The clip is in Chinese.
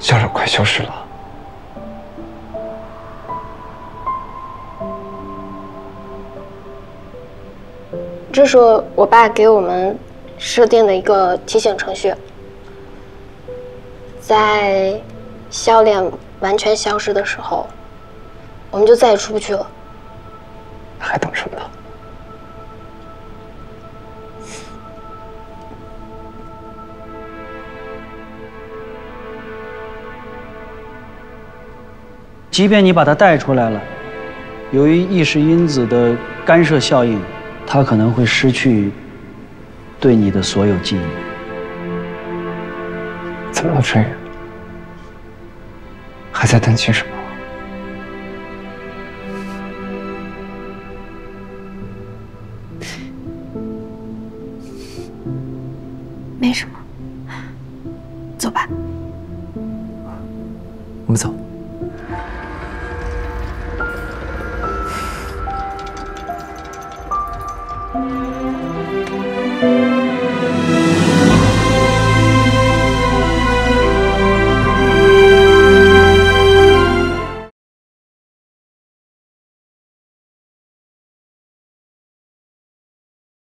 消失了。这是我爸给我们设定的一个提醒程序，在笑脸完全消失的时候，我们就再也出不去了。还等什么呢？即便你把他带出来了，由于意识因子的干涉效应，他可能会失去对你的所有记忆。怎么了，春雨？还在担心什么？没什么，走吧。我们走。Música